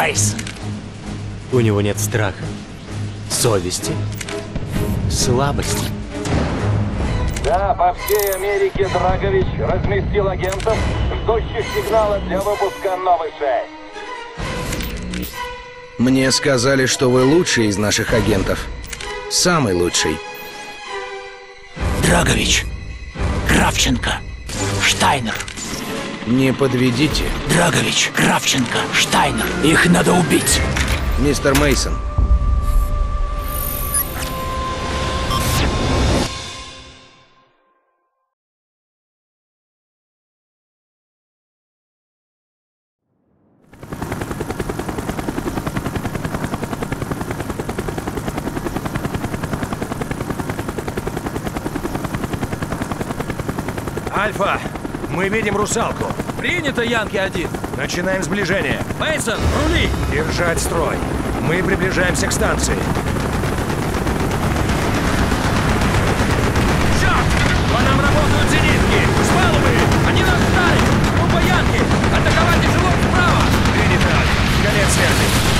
Спайс. У него нет страха, совести, слабости. Да, по всей Америке Драгович разместил агентов, ждущих сигнала для выпуска Новы шесть. Мне сказали, что вы лучший из наших агентов. Самый лучший. Драгович, Кравченко, Штайнер. Не подведите. Драгович, Кравченко, Штайнер. Их надо убить. Мистер Мейсон. Альфа, мы видим русалку. Принято, Янки-1. Начинаем сближение. Мейсон, рули! Держать строй. Мы приближаемся к станции. Атаковать тяжело справа! Принято! Конец связи!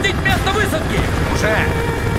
Определить место высадки! Уже!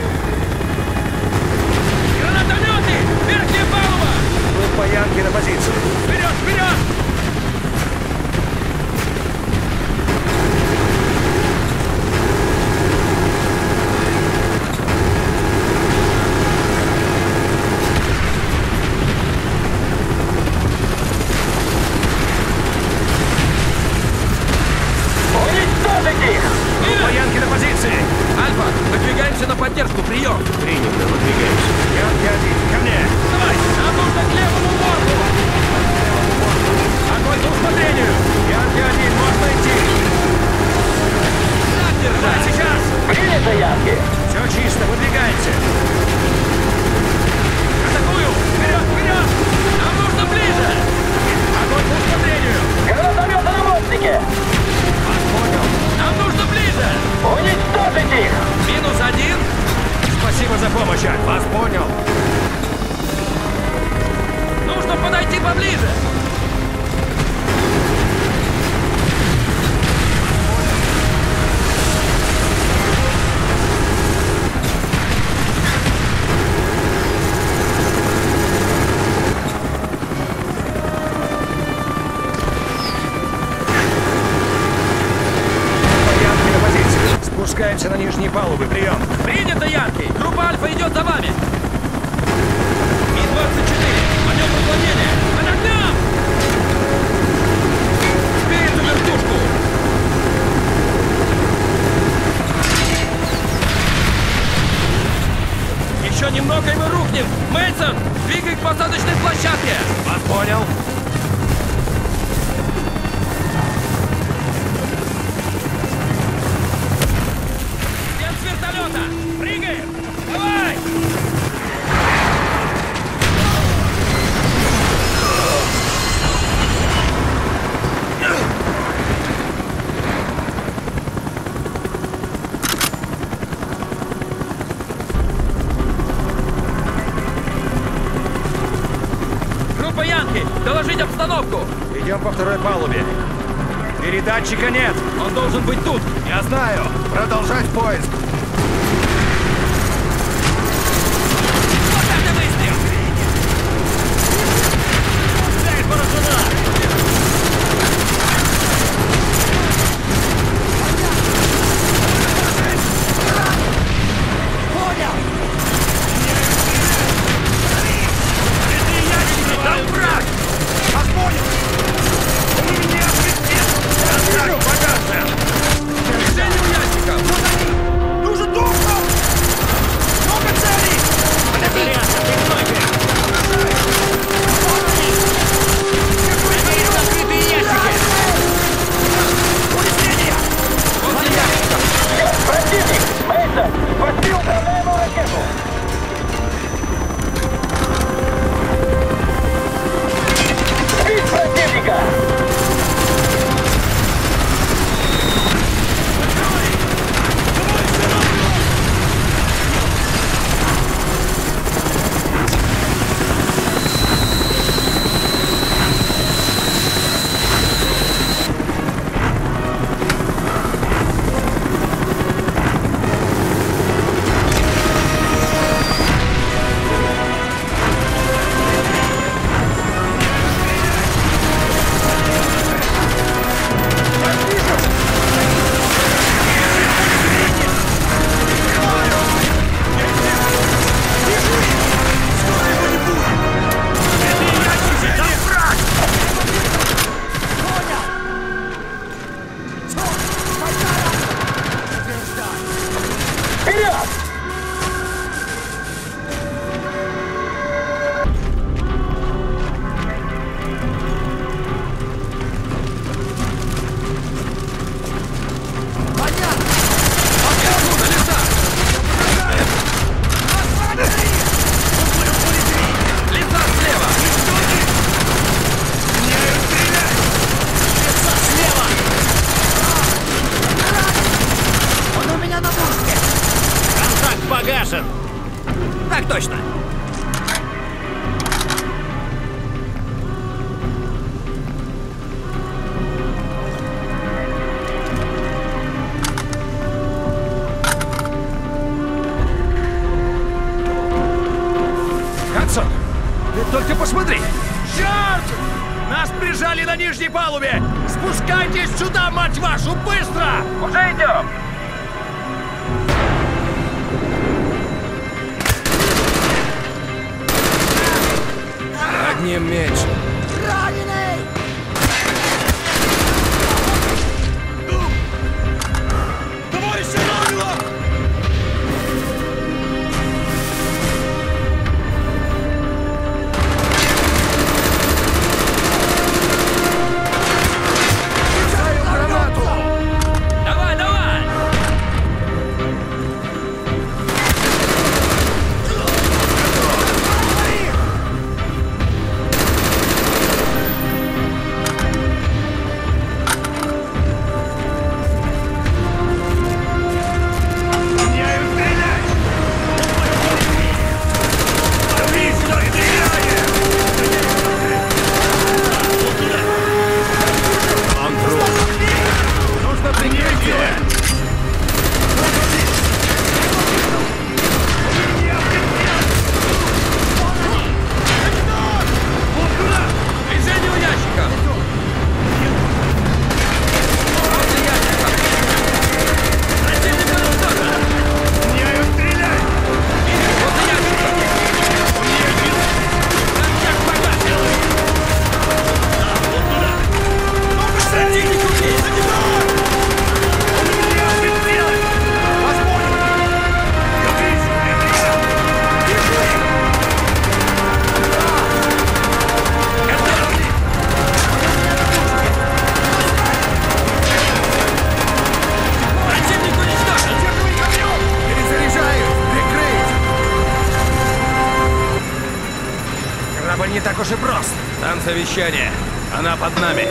出した？Там совещание. Она под нами.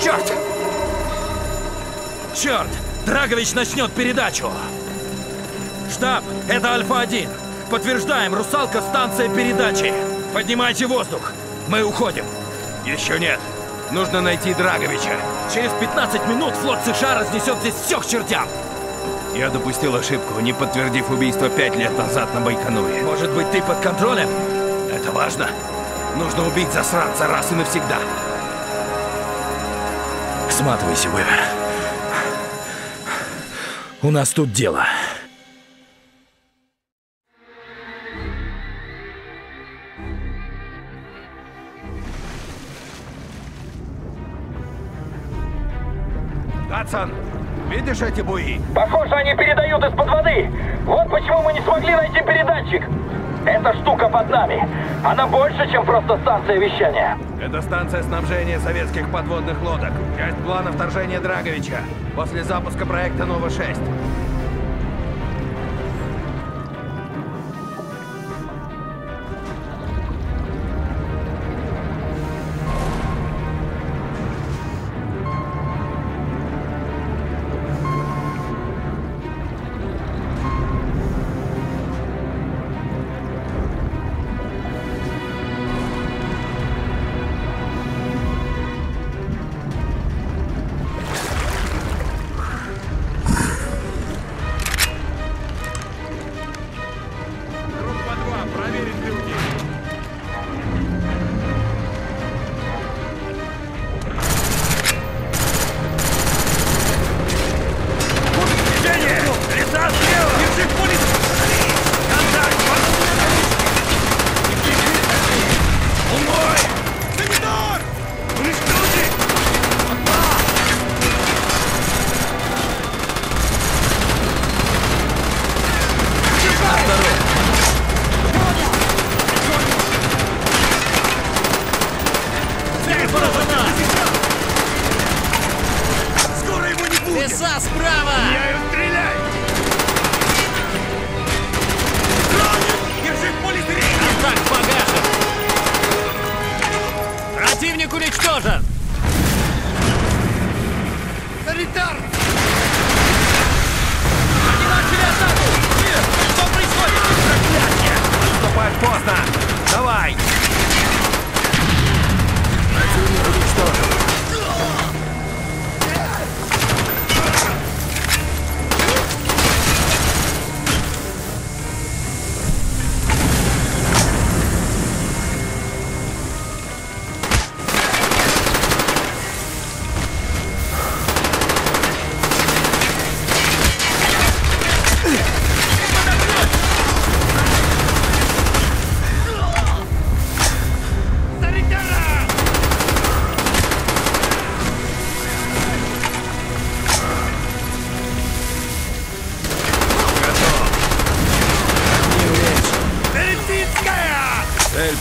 Черт! Черт! Драгович начнет передачу! Штаб, это Альфа-1. Подтверждаем, русалка, станция передачи. Поднимайте воздух. Мы уходим. Еще нет. Нужно найти Драговича. Через 15 минут флот США разнесет здесь все к чертям. Я допустил ошибку, не подтвердив убийство пять лет назад на Байконуре. Может быть, ты под контролем? Это важно. Нужно убить засранца раз и навсегда. Сматывайся, Уэвер. У нас тут дело. Датсон, видишь эти буи? Похоже, они передают из-под воды. Вот почему мы не смогли найти передатчик. Эта штука под нами. Она больше, чем просто станция вещания. Это станция снабжения советских подводных лодок. Часть плана вторжения Драговича. После запуска проекта Нова-6.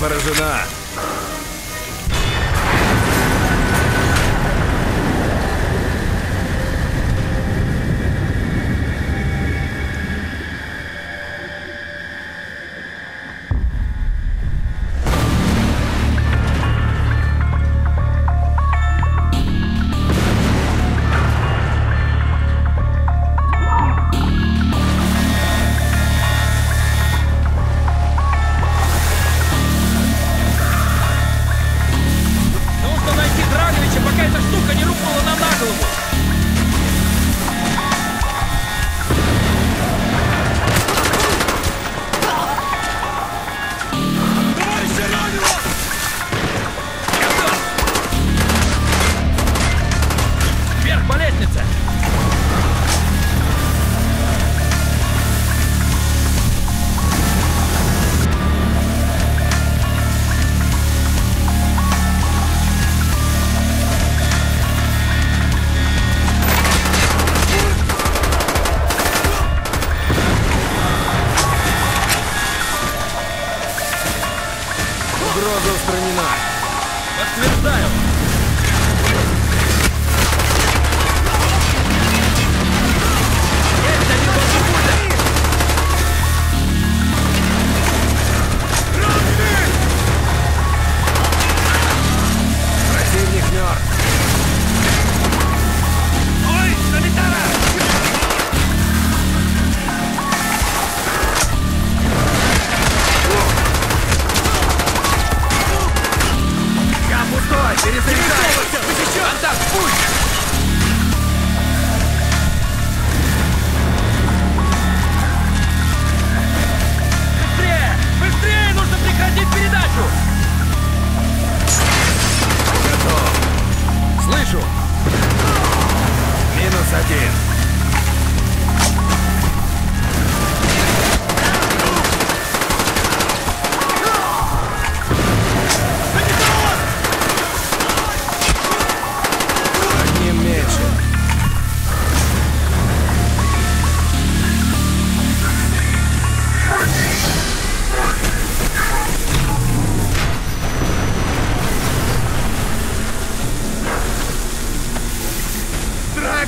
Поражена.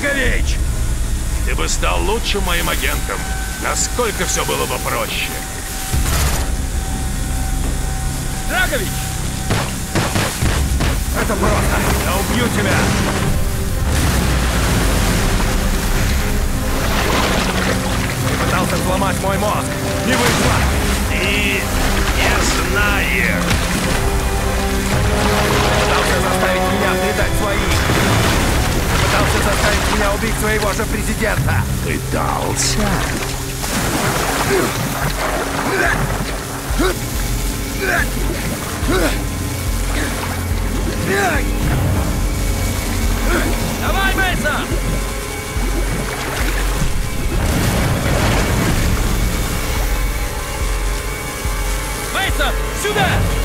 Драгович! Ты бы стал лучшим моим агентом. Насколько все было бы проще. Драгович! Это просто. Я убью тебя. Ты пытался взломать мой мозг. Не вышло. Ты не знаешь. Пытался заставить меня предать своих. Пытался заставить меня убить своего же президента. Пытался. Давай, Мейсон! Мейсон, сюда!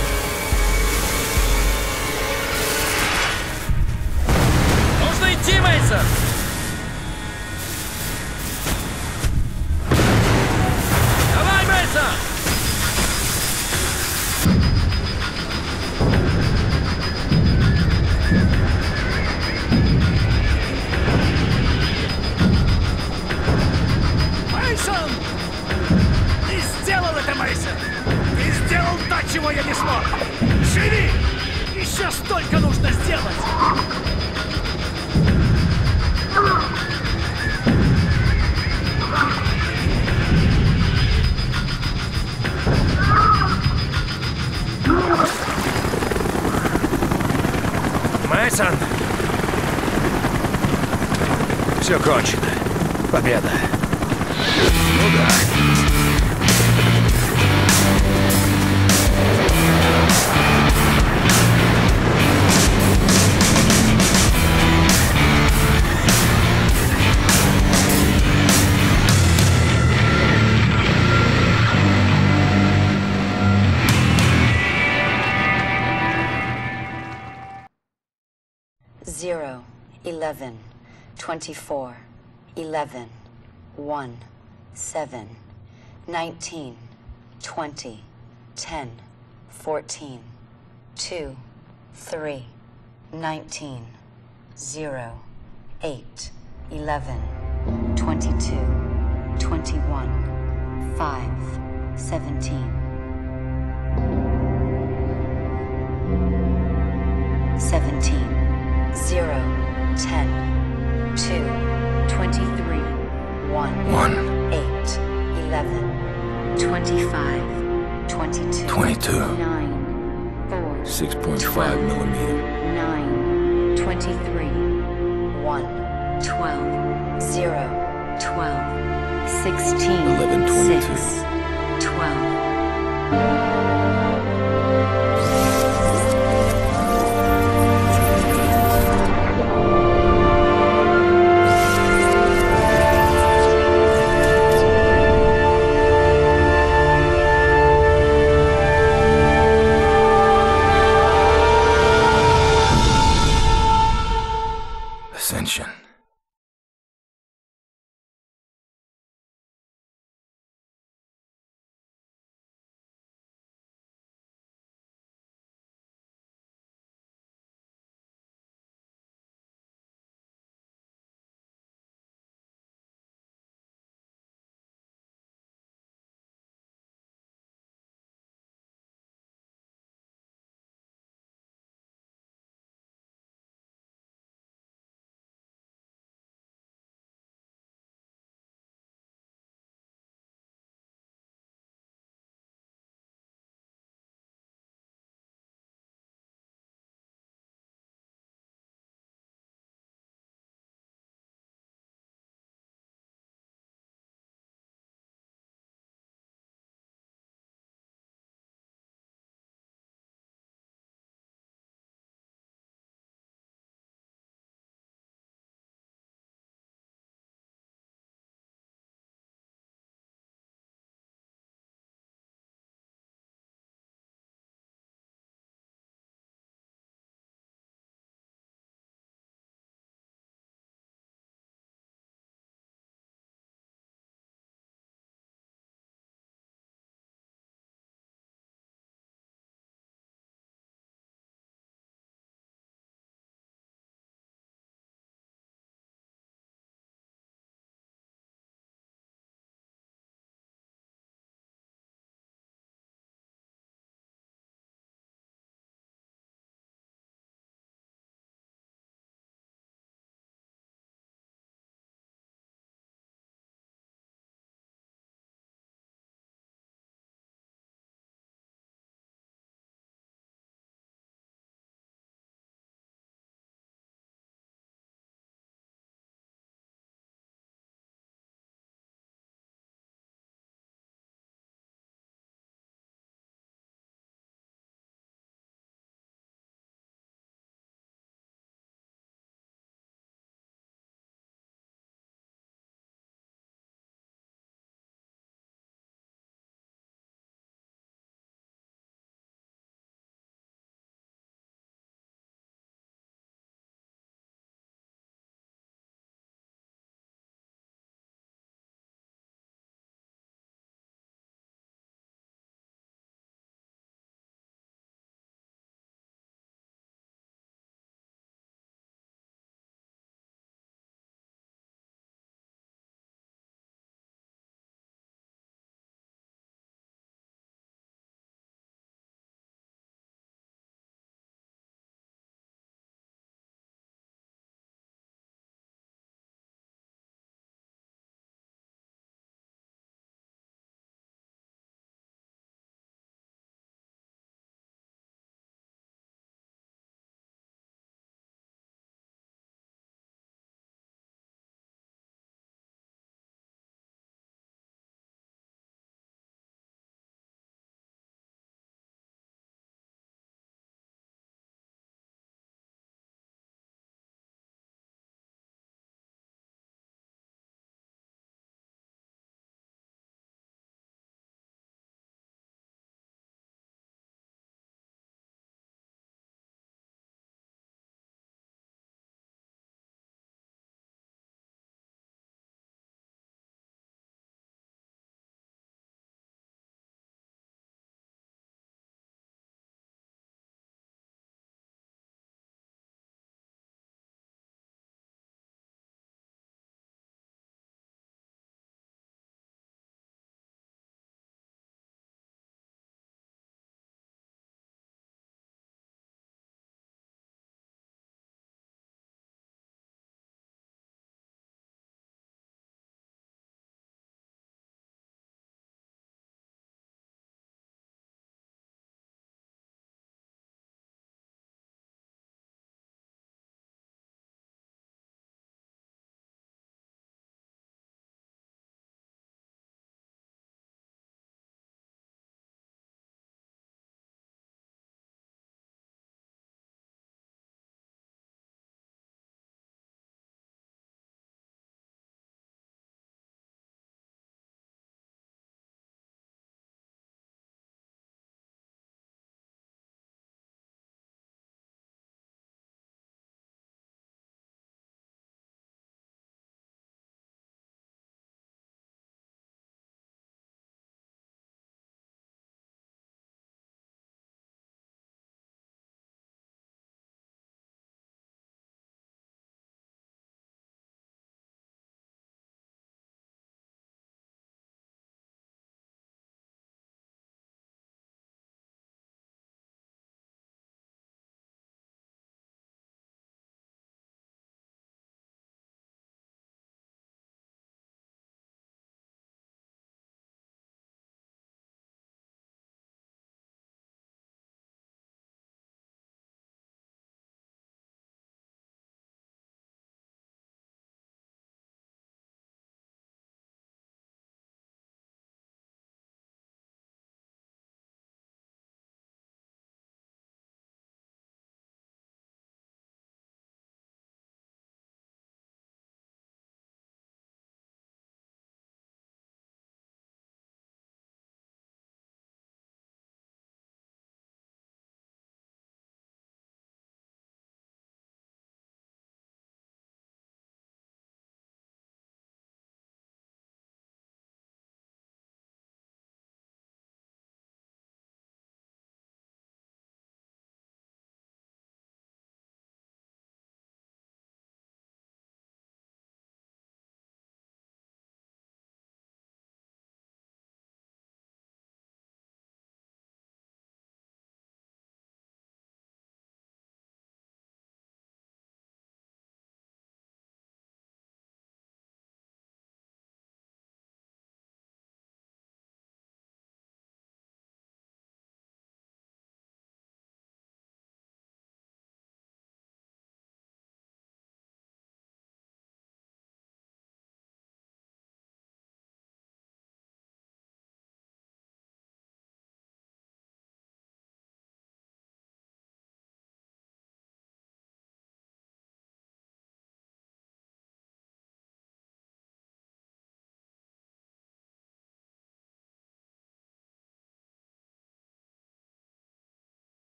24, 11, 1, 7, 19, 20, 10, 14, 2, 3, 19, 0, 8, 11, 22, 21, 5, 17, 17, 0, 10, 2, 23, 1, One. 8, 11, 25, 22, 22. 9, 4, 6.5 millimeter. 9, 23, 1, 12, 0, 12, 16, 11, 22. 6, 12,